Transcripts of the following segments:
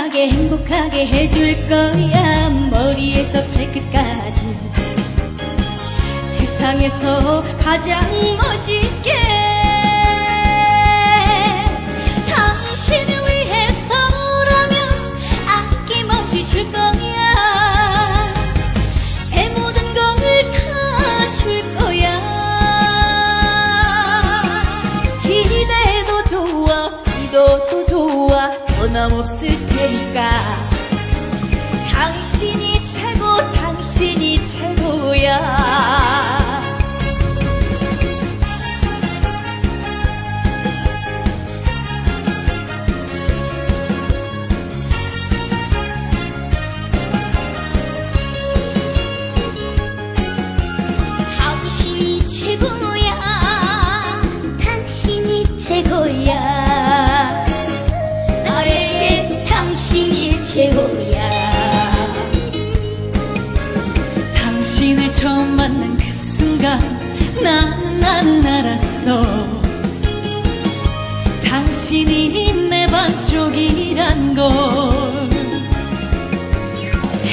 행복하게 해줄 거야. 머리에서 발끝까지. 세상에서 가장 멋있게. 당신을 위해서라면 아낌없이 줄 거야. 내 모든 걸 다 줄 거야. 기대도 좋아 믿어도 좋아. 변함없을 테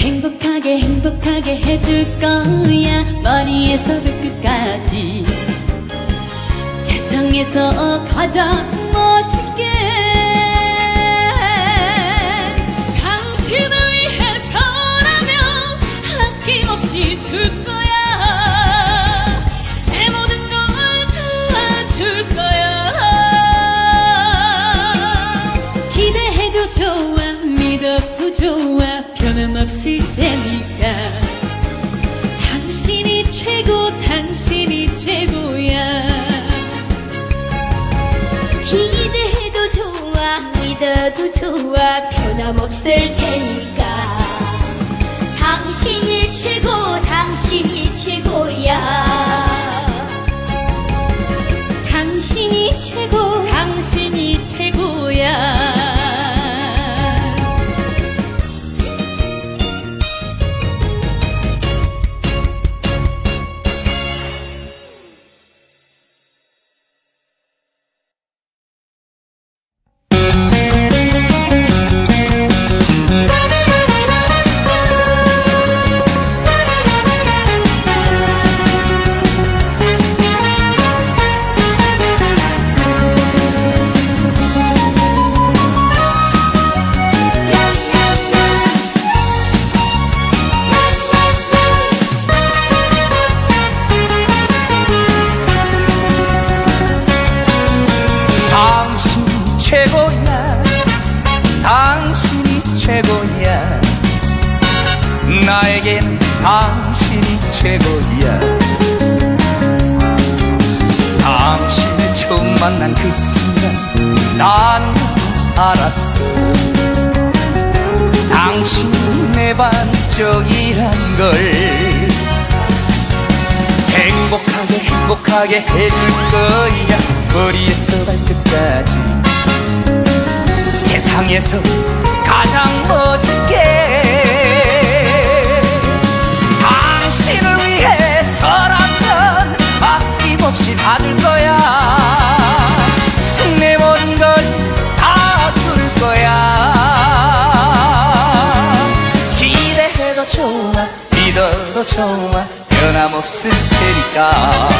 행복하게 행복하게 해줄 거야. 머리에서 발끝까지. 세상에서 가장 멋있 테니까. 당신이 최고 당신이 최고야. 기대해도 좋아 믿어도 좋아 변함없을 테니까. 당신이 최고 당신이 최고야. 당신이 최고 당신이 최고야 최고야. 당신을 처음 만난 그 순간 난 알았어. 당신이 내 반쪽이란 걸 행복하게 행복하게 해줄 거야. 머리에서 발끝까지. 세상에서 가장 멋있게 없을 테니까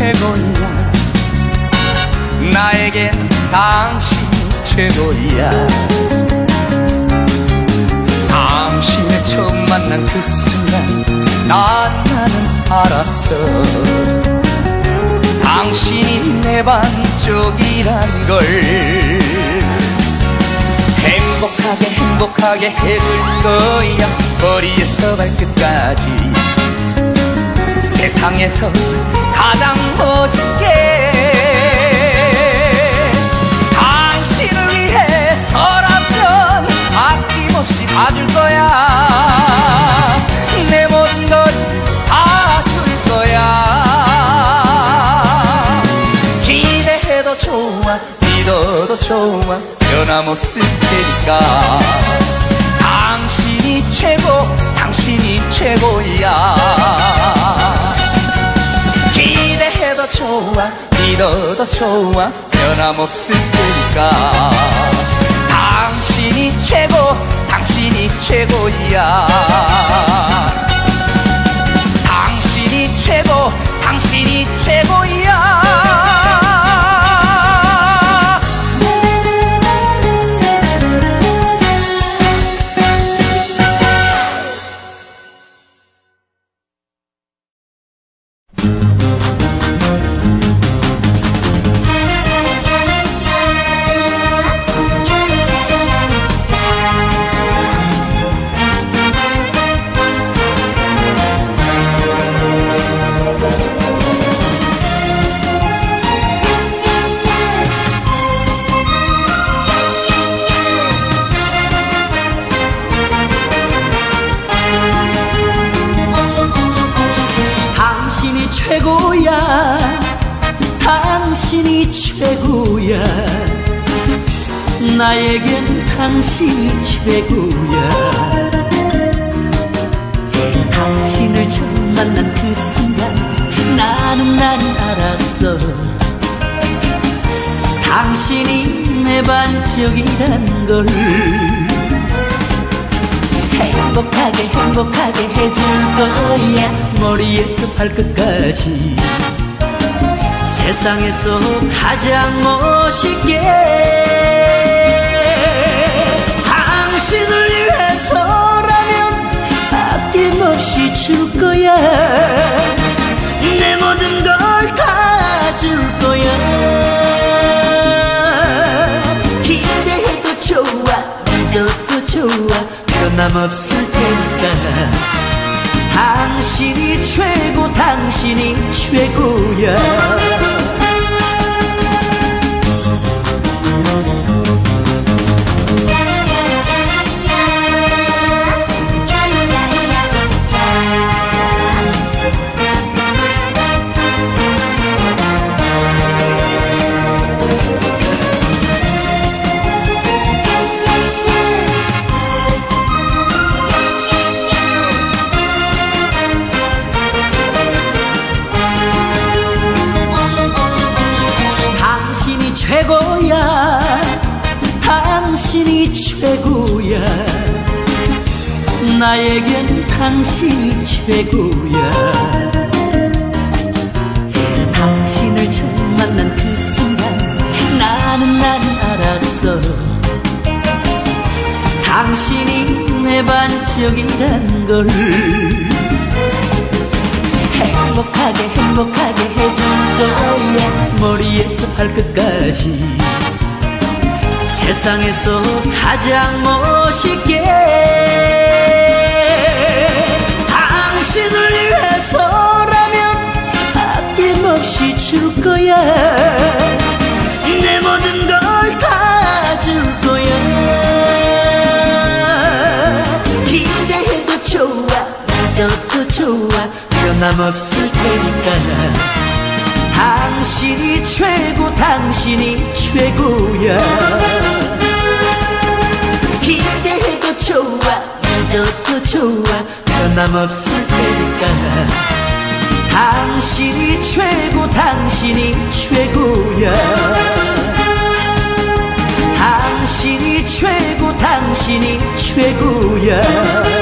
최고야. 나에겐 당신이 최고야. 당신을 처음 만난 그 순간 난 나는 알았어. 당신이 내 반쪽이란 걸 행복하게 행복하게 해줄 거야. 머리에서 발끝까지. 세상에서 가장 멋있게 당신을 위해 서라면 아낌없이 다 줄 거야. 내 모든 걸 다 줄 거야. 기대해도 좋아 믿어도 좋아 변함없을 테니까. 당신이 최고 당신이 최고야 좋아 믿어도 좋아 변함없을 테니까 당신이 최고 당신이 최고야. 당신이 최고 당신이 최고야 당신이 최고야. 나에겐 당신이 최고야. 당신을 처음 만난 그 순간 나는 나는 알았어. 당신이 내 반쪽이란 걸 행복하게 행복하게 해줄 거야. 머리에서 발끝까지 세상에서 가장 멋있게 당신을 위해서라면 아낌없이 줄 거야. 내 모든 걸 다 줄 거야. 기대해도 좋아 믿어도 좋아. 변함없을 테니까. 당신이 최고 당신이 최고야 최고야 당신이 최고야. 나에겐 당신이 최고야. 당신을 처음 만난 그 순간 나는 나는 알았어. 당신이 내 반쪽이란 걸 행복하게 행복하게 해줄 거야. 머리에서 발끝까지. 세상에서 가장 멋있게 변함없을 테니까 당신이 최고 당신이 최고야. 기대해도 좋아 믿어도 좋아 변함없을 테니까 당신이 최고 당신이 최고야. 당신이 최고 당신이 최고야